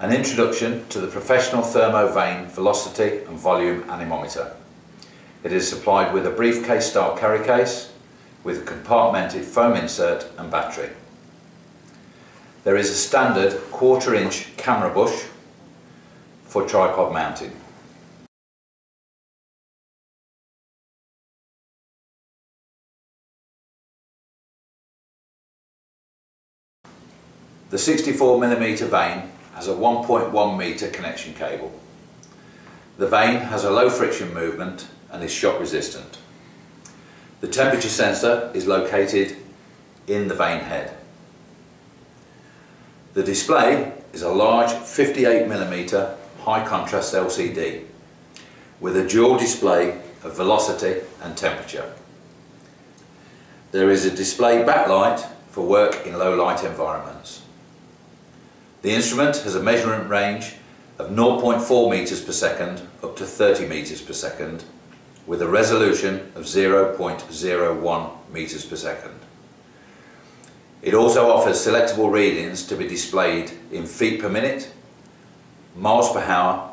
An introduction to the professional thermovane velocity and volume anemometer. It is supplied with a briefcase style carry case with a compartmented foam insert and battery. There is a standard quarter inch camera bush for tripod mounting. The 64mm vane has a 1.1 metre connection cable. The vane has a low friction movement and is shock resistant. The temperature sensor is located in the vane head. The display is a large 58mm high contrast LCD with a dual display of velocity and temperature. There is a display backlight for work in low light environments. The instrument has a measurement range of 0.4 meters per second up to 30 meters per second with a resolution of 0.01 meters per second. It also offers selectable readings to be displayed in feet per minute, miles per hour,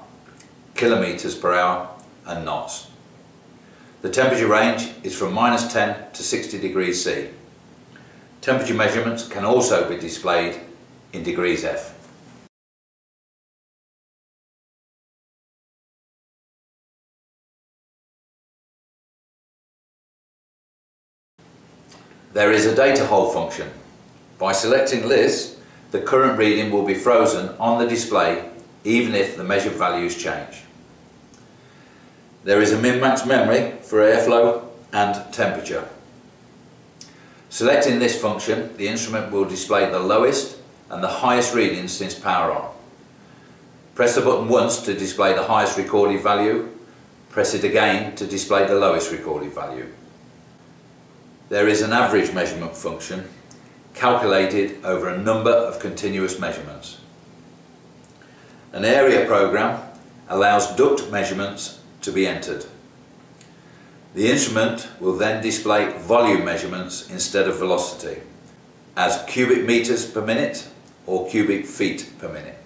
kilometers per hour and knots. The temperature range is from minus 10 to 60 degrees C. Temperature measurements can also be displayed in degrees F. There is a data hold function. By selecting this, the current reading will be frozen on the display even if the measured values change. There is a min-max memory for airflow and temperature. Selecting this function, the instrument will display the lowest and the highest readings since power on. Press the button once to display the highest recorded value, press it again to display the lowest recorded value there is an average measurement function calculated over a number of continuous measurements. An area program allows duct measurements to be entered. The instrument will then display volume measurements instead of velocity as cubic meters per minute or cubic feet per minute.